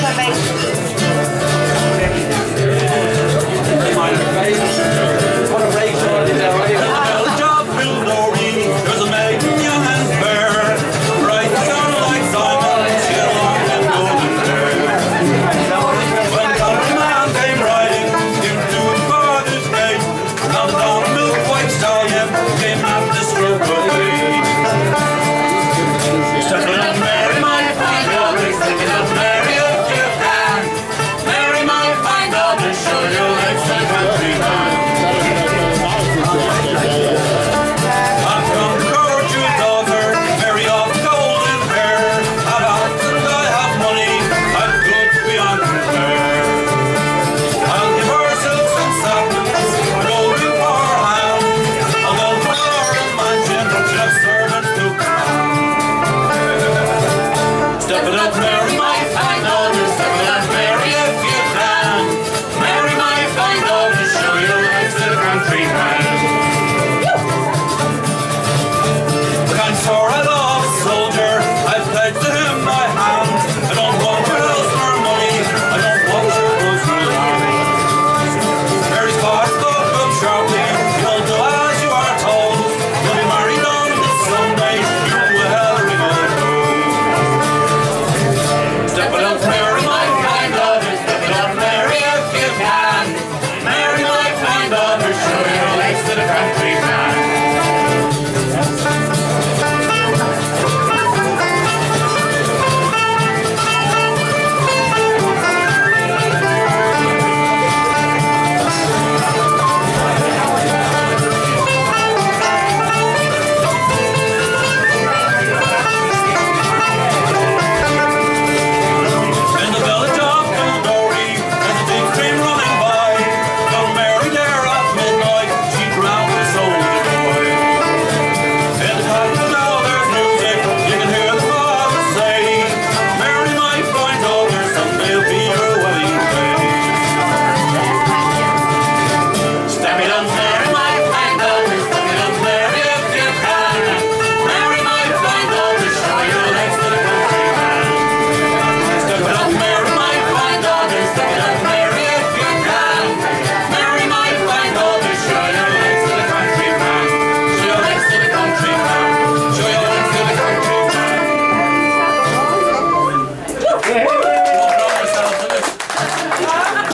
também. Branco